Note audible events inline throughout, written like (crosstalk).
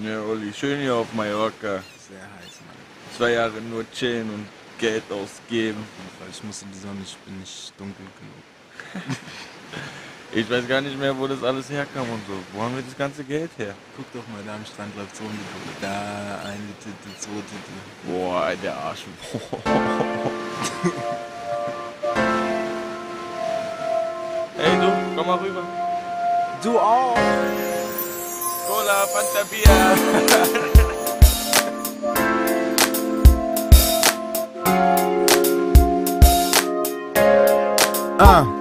Ja, Olli, schön hier auf Mallorca. Sehr heiß, Mann. Zwei Jahre nur chillen und Geld ausgeben. Ich muss in die Sonne, ich bin nicht dunkel genug. (laughs) Ich weiß gar nicht mehr, wo das alles herkam und so. Wo haben wir das ganze Geld her? Guck doch mal, da am Strand läuft so ein Da eine Titel, zwei Titel. Boah, der Arsch. (laughs) hey du, komm mal rüber. Du auch! Fanta Ah. Uh.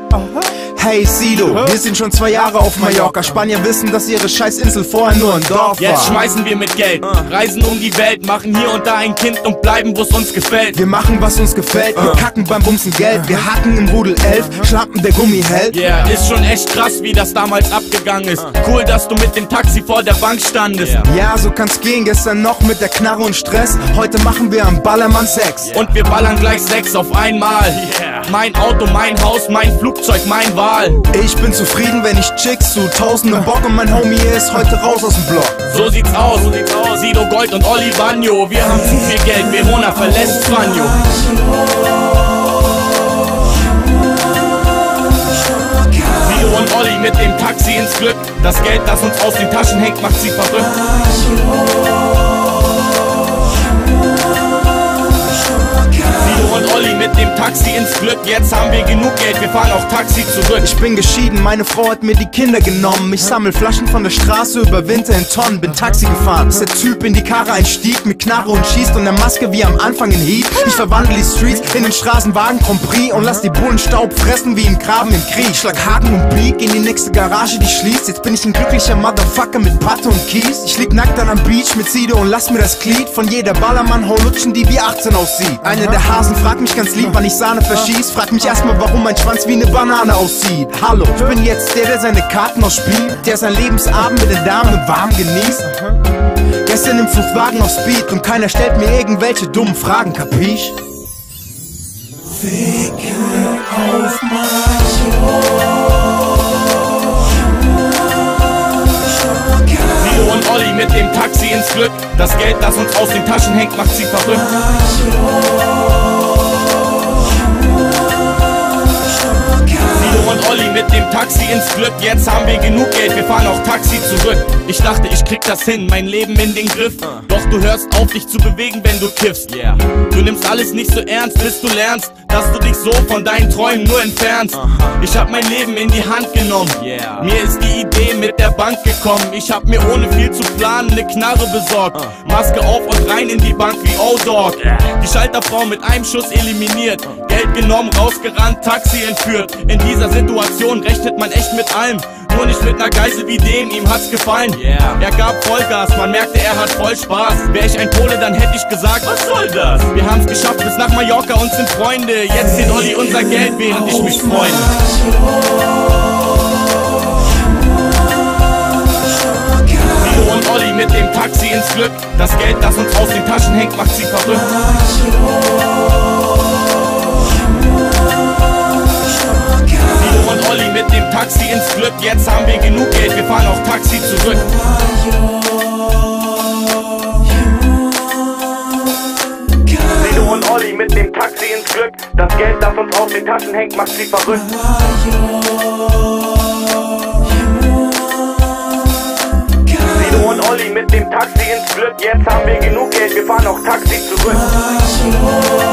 Hey Sido, wir sind schon zwei Jahre auf Mallorca. Spanier wissen, dass ihre Scheißinsel vorher nur ein Dorf Jetzt war. schmeißen wir mit Geld, reisen um die Welt, machen hier und da ein Kind und bleiben, wo's uns gefällt. Wir machen, was uns gefällt. Wir kacken beim Bumsen Geld. Wir hacken im Rudel 11. Schlampen der Gummi hält. Yeah, ist schon echt krass, wie das damals abgegangen ist. Cool, dass du mit dem Taxi vor der Bank standest. Ja, so kann's gehen. Gestern noch mit der Knarre und Stress. Heute machen wir am Ballermann Sex. Und wir ballern gleich sechs auf einmal. Mein Auto, mein Haus, mein Flugzeug, mein Wahl. Ich bin zufrieden, wenn ich Chicks zu tausende Bock und mein Homie ist heute raus aus dem Block. So sieht's aus, so sieht's aus. Sido Gold und Oli Banjo. Wir haben zu viel Geld, Verona verlässt Spanio. Sido und Olli mit dem Taxi ins Glück. Das Geld, das uns aus den Taschen hängt, macht sie verrückt. Taxi ins Glück. Jetzt haben wir genug Geld, wir fahren auch Taxi zurück. Ich bin geschieden, meine Frau hat mir die Kinder genommen. Ich sammel Flaschen von der Straße über Winter in Tonnen. Bin Taxi gefahren, bis der Typ in die Karre einstieg mit Knarre und schießt und der Maske wie am Anfang in Heat. Ich verwandle die Streets in den Straßenwagen Grand Prix und lass die Bullen Staub fressen wie im Graben im Krieg. Schlag Haken und bieg in die nächste Garage, die schließt. Jetzt bin ich ein glücklicher Motherfucker mit Patte und Kies. Ich lieg nackt dann am Beach mit Sido und lass mir das Glied von jeder Ballermann lutschen, die wie 18 aussieht. Einer der Hasen fragt mich ganz lieb, wann ich Sahne verschieß. Fragt mich erstmal, warum mein Schwanz wie eine Banane aussieht. Hallo, ich bin jetzt der, der seine Karten ausspielt, der sein Lebensabend mit den Damen warm genießt. Gestern im Fluchtwagen auf Speed und keiner stellt mir irgendwelche dummen Fragen, kapisch? Sido und Olli mit dem Taxi ins Glück. Das Geld, das uns aus den Taschen hängt, macht sie verrückt. Sido Taxi ins Glück. Jetzt haben wir genug Geld, wir fahren auch Taxi zurück. Ich dachte, ich krieg das hin, mein Leben in den Griff. Doch du hörst auf, dich zu bewegen, wenn du kiffst. Du nimmst alles nicht so ernst, bis du lernst, dass du dich so von deinen Träumen nur entfernst. Ich hab mein Leben in die Hand genommen. Mir ist die Idee mit der Bank gekommen. Ich hab mir ohne viel zu planen ne Knarre besorgt. Maske auf und rein in die Bank wie O-Dog. Die Schalterfrau mit einem Schuss eliminiert. Geld genommen, rausgerannt, Taxi entführt. In dieser Situation rechnet man echt mit allem. Nur nicht mit ner Geisel wie dem, ihm hat's gefallen. Er gab Vollgas, man merkte, er hat voll Spaß. Wär ich ein Pole, dann hätte ich gesagt, was soll das? Wir haben's geschafft bis nach Mallorca und sind Freunde. Jetzt zählt Olli unser Geld, während ich mich freue. Mit dem Taxi ins Glück. Das Geld, das uns aus den Taschen hängt, macht sie verrückt. Jetzt haben wir genug Geld, wir fahren auch Taxi zurück. Sido und Olli mit dem Taxi ins Glück. Das Geld, das uns aus den Taschen hängt, macht sie verrückt. Sido und Olli mit dem Taxi ins Glück. Jetzt haben wir genug Geld, wir fahren auch Taxi zurück.